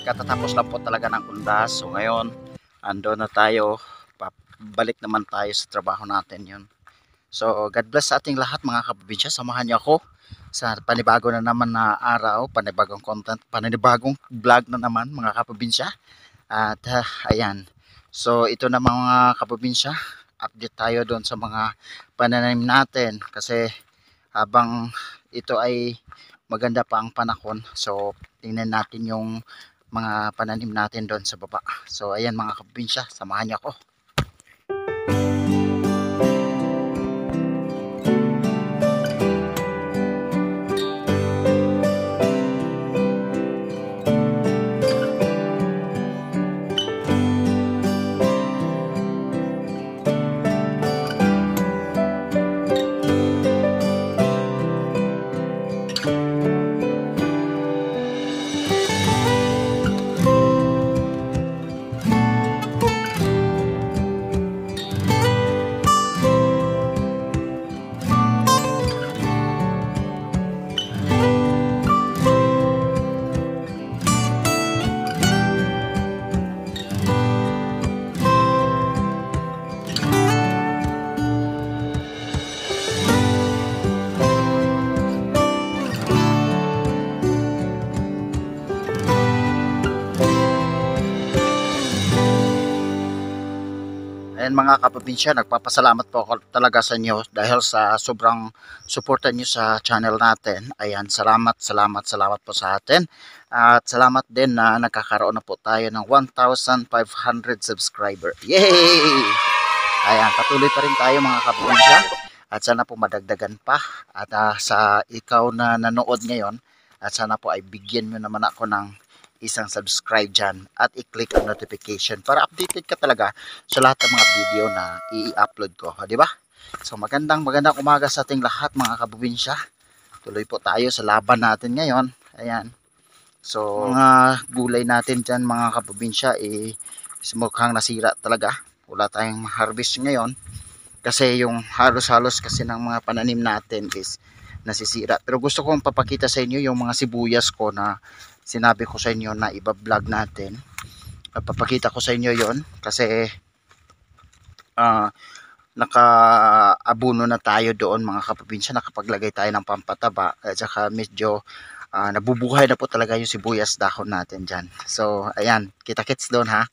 katatapos lang po talaga ng undas. So ngayon, ando na tayo. Balik naman tayo sa trabaho natin yun. So God bless sa ating lahat mga kaprobinsya. Samahan niyo ako sa panibago na naman na araw, panibagong content, panibagong vlog na naman mga kaprobinsya. At ah, ayan. So ito na mga kaprobinsya, update tayo doon sa mga pananim natin kasi habang ito ay maganda pa ang panahon. So tingnan natin yung mga pananim natin doon sa baba. So ayan mga kaprobinsya, samahan niyo ako. Ayan mga kaprobinsya, nagpapasalamat po ako talaga sa inyo dahil sa sobrang suporta nyo sa channel natin. Ayan, salamat, salamat, salamat po sa atin. At salamat din na nagkakaroon na po tayo ng 1,500 subscriber. Yay! Ayan, patuloy pa rin tayo mga kaprobinsya. At sana po madagdagan pa. At ah, sa ikaw na nanood ngayon, at sana po ay bigyan nyo naman ako ng isang subscribe dyan at i-click ang notification para updated ka talaga sa lahat ng mga video na i-upload ko. Di ba? So magandang magandang umaga sa ating lahat mga kabubinsya. Tuloy po tayo sa laban natin ngayon. Ayan. So mga gulay natin dyan mga kabubinsya eh, mukhang nasira talaga. Wala tayong harvest ngayon. Kasi yung halos-halos kasi ng mga pananim natin is nasisira. Pero gusto kong papakita sa inyo yung mga sibuyas ko na sinabi ko sa inyo na iba-vlog natin. Papakita ko sa inyo yon kasi ah naka-abuno na tayo doon mga kaprobinsya. Nakapaglagay tayo ng pampataba at saka medyo ah, nabubuhay na po talaga yung sibuyas dahon natin dyan. So, ayan. Kita-kits doon ha.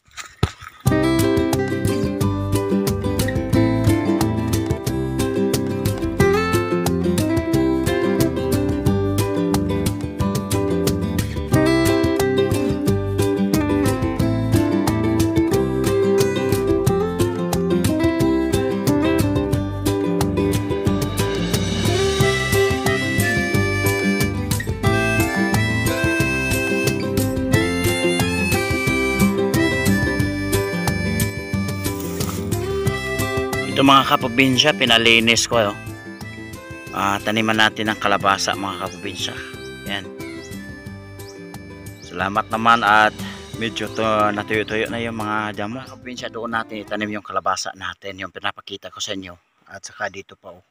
Ito mga kaprobinsya, pinalinis ko. Oh. Ah, taniman natin ng kalabasa mga kaprobinsya. Yan. Salamat naman at medyo to natuyo-tuyo na yung mga damo. Mga kaprobinsya, doon natin itanim yung kalabasa natin. Yung pinapakita ko sa inyo. At saka dito pa oh.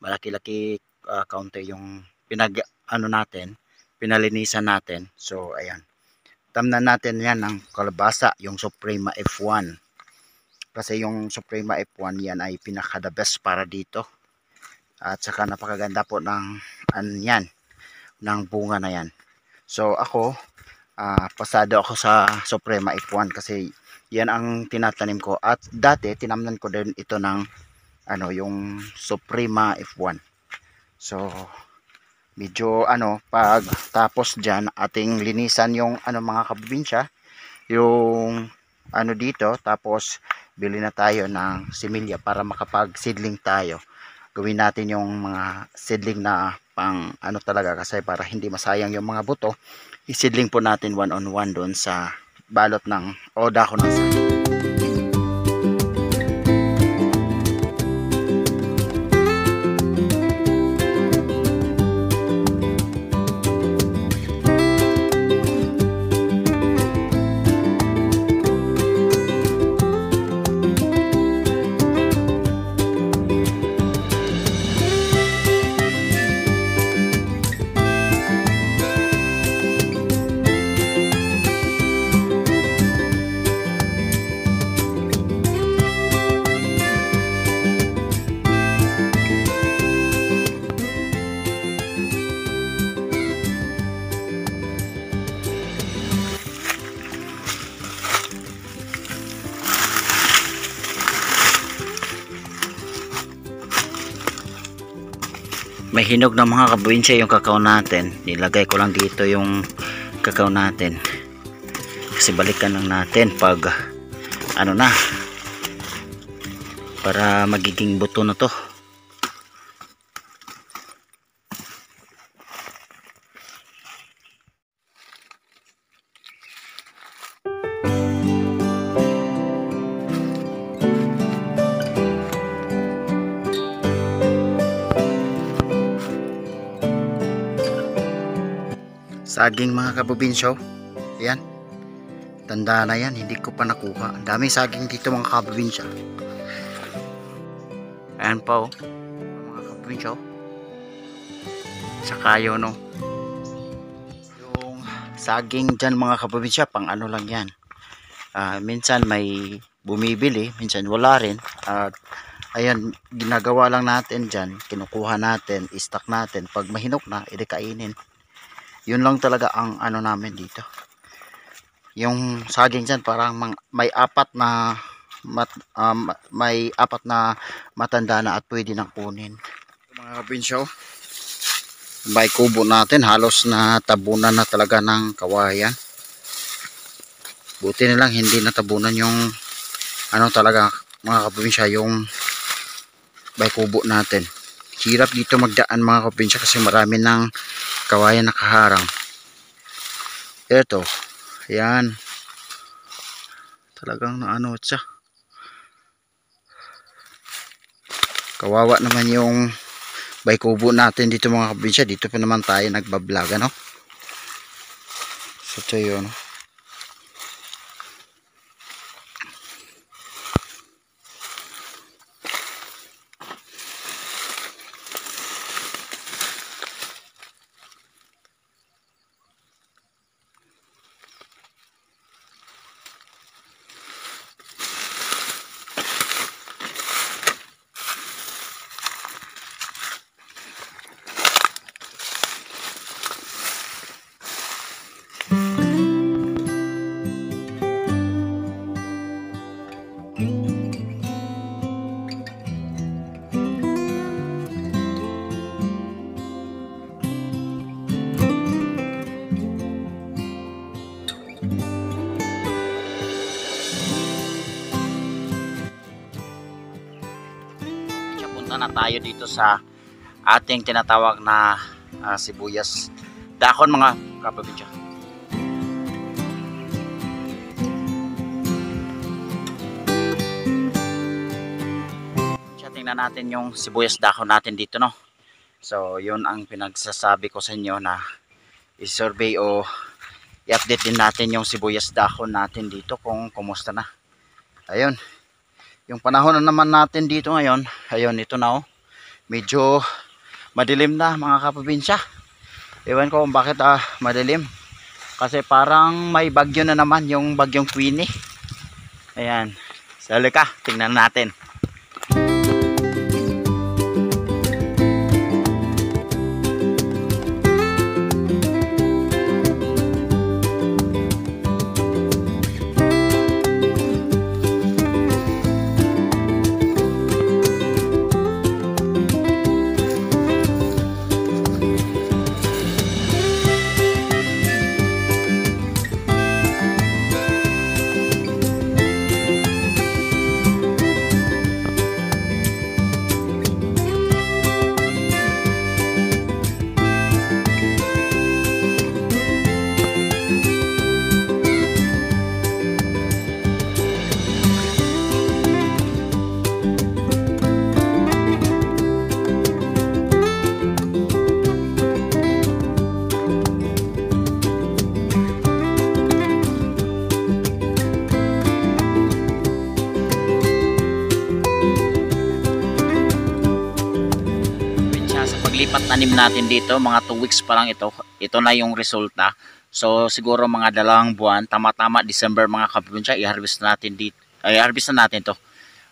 Malaki-laki ah, kaunti yung pinag ano natin, pinalinisan natin. So ayan. Tamnan natin yan ng kalabasa, yung Suprema F1 kasi yung Suprema F1 yan ay pinaka the best para dito. At saka napakaganda po ng ano yan ng bunga na yan. So ako ah, pasado ako sa Suprema F1 kasi yan ang tinatanim ko. At dati tinamnan ko din ito ng ano yung Suprema F1 so medyo ano pag tapos dyan ating linisan yung ano mga kabinsya yung ano dito tapos bili na tayo ng similya para makapag seedling tayo. Gawin natin yung mga seedling na pang ano talaga kasi para hindi masayang yung mga buto isidling po natin one on one doon sa balot ng o dako ng saging may hinog ng mga kabuinsya yung kakao natin. Nilagay ko lang dito yung kakao natin. Kasi balikan lang natin pag ano na para magiging buto na to saging mga kabubinsyo yan tanda na yan hindi ko pa nakuha. Ang daming saging dito mga kabubinsyo ayan pa oh mga kabubinsyo saka yun no yung saging dyan mga kabubinsyo pang ano lang yan. Ah, minsan may bumibili minsan wala rin. At ayan ginagawa lang natin dyan kinukuha natin stock natin. Pag mahinok na edi kainin yun lang talaga ang ano namin dito. Yung saging dyan parang may apat na mat, um, may apat na matanda na at pwede nang kunin. Mga kapinsyo may kubo natin halos na tabunan na talaga ng kawayan. Buti na lang hindi natabunan yung ano talaga mga kapinsya yung may kubo natin hirap dito magdaan mga kapinsya kasi marami ng kawayan nakaharang ito yan talagang naano siya. Kawawa naman yung baykubo natin dito mga kabinsya dito pa naman tayo nagbablog ano? So ito yun Siya, tayo dito sa ating tinatawag na ah, sibuyas. Dahon mga kapabidya tingnan natin yung sibuyas dahon natin dito no? So yun ang pinagsasabi ko sa inyo na i-survey o i-update din natin yung sibuyas dahon natin dito kung kumusta na. Ayun yung panahon na naman natin dito ngayon ayun ito na oh. Medyo madilim na mga kaprobinsya. Ewan ko kung bakit ah, madilim. Kasi parang may bagyo na naman yung bagyong Queenie. Ayan. Sali ka tingnan natin paglipat tanim natin dito, mga 2 weeks pa lang ito. Ito na yung resulta. So siguro mga dalawang buwan, tama-tama December mga kaprobinsya, i-harvest natin dito. Ay, harvest na natin to.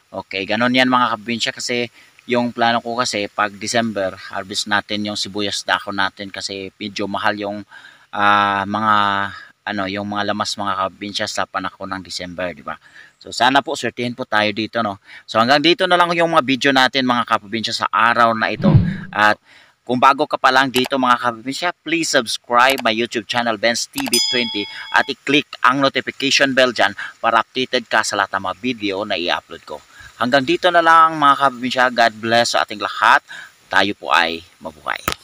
Okay, ganun yan mga kaprobinsya kasi yung plano ko kasi pag December, harvest natin yung sibuyas dako natin kasi medyo mahal yung ah, mga ano, yung mga lamas mga kaprobinsya sa panahon ng December, di ba? So sana po swertihin po tayo dito no. So hanggang dito na lang yung mga video natin mga kaprobinsya sa araw na ito. At kung bago ka pa lang dito mga kaprobinsya, please subscribe my YouTube channel Benz TV20 at i-click ang notification bell dyan para updated ka sa lahat ng mga video na i-upload ko. Hanggang dito na lang mga kaprobinsya. God bless sa ating lahat. Tayo po ay mabuhay.